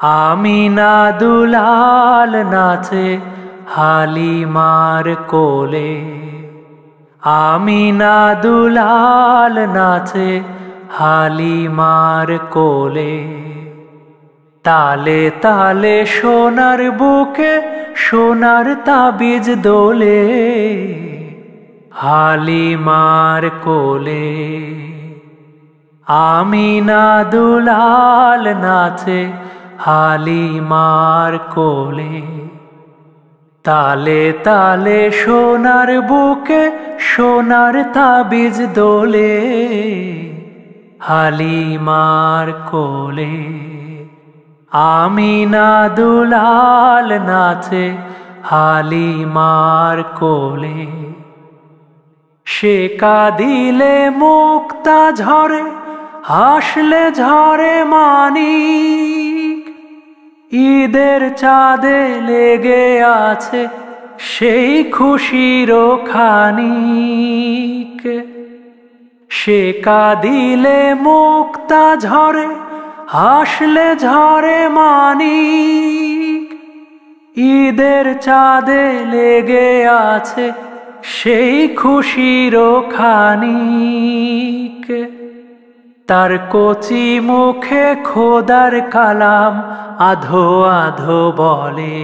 আমিনা দুলাল নাচে হালিমার কোলে। আমিনা দুলাল নাচে হালিমার কোলে। তালে তালে সোনার বুকে, সোনার তাবিজ দোলে। হালিমার কোলে। আমিনা দুলাল নাচে হালিমার কোলে। তালে তালে সোনার বুকে, সোনার তাবিজ দোলে। হালিমার কোলে। আমিনা দুলাল নাচে হালিমার কোলে। সে কাদিলে মুক্তা ঝরে, হাসলে ঝরে মানিক ঈদের চাঁদে লেগে আছে সেই খুশির খানিক। সে কাদিলে মুক্তা ঝরে, হাসলে ঝরে মানিক। ঈদের চাঁদে লেগে আছে সেই খুশির খানিক। তার কচি মুখে খোদার কালাম আধো আধো বলে।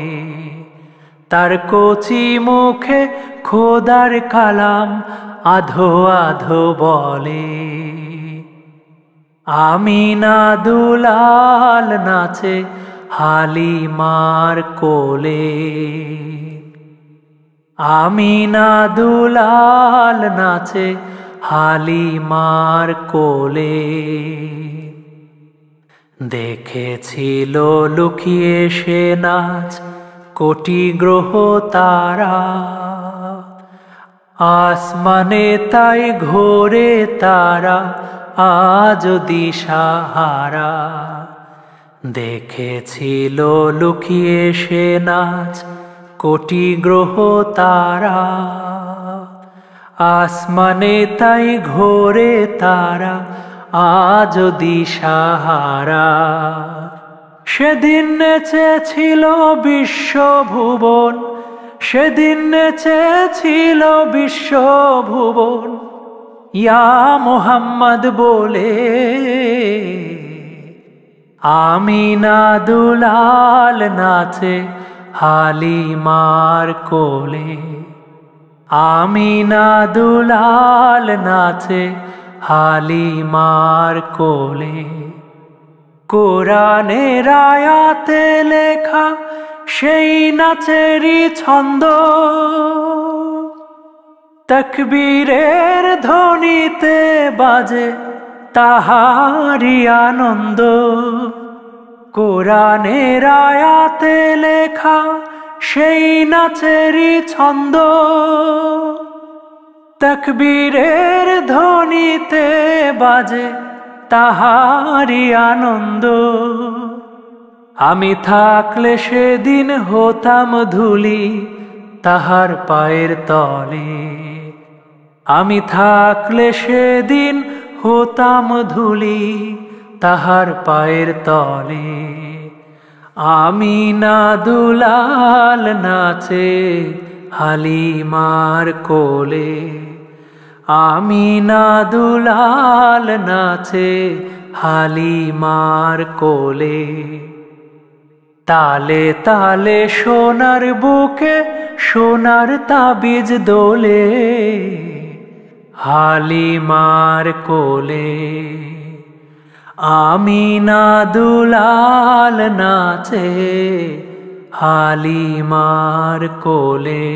তার কচি মুখে খোদার কালাম আধো আধো বলে। আমিনা দুলাল নাচে হালিমার কোলে। আমিনা দুলাল নাচে হালিমার কোলে। দেখেছিল লুকিয়ে সে নাচ কোটি গ্রহ তারা। আসমানে তাই ঘোরে তারা, আজ দিশাহারা। দেখেছিল লুকিয়ে সে নাচ কোটি গ্রহ তারা। আসমানে তাই ঘোরে তারা আজ দিশাহারা সেদিন নেচেছিল বিশ্বভুবন, সেদিন নেচেছিল বিশ্বভুবন। ইয়া মোহাম্মদ বলে, আমিনা দুলাল নাচে হালিমার কোলে। আমিনা দুলাল নাচে হালিমার কোলে। কোরআনে রায়াতে লেখা সেই নাচেরই ছন্দ। তকবীরের ধ্বনিতে বাজে তাহারি আনন্দ। কোরআনের আয়াতে লেখা সেই নাচেরই ছন্দ। তকবীরের ধ্বনিতে বাজে তাহারি আনন্দ। আমি থাকলে সেদিন হতাম ধুলি তাহার পায়ের তলে। আমি থাকলে সেদিন হতাম ধুলি তাহার পায়ের তলে। আমি না দুলাল নাচে হালিমার কোলে। আমি না দুলাল নাচে হালিমার কোলে। তালে তালে সোনার বুকে, সোনার তাবিজ দোলে, হালিমার কোলে। আমিনা দুলাল নাচে হালিমার কোলে।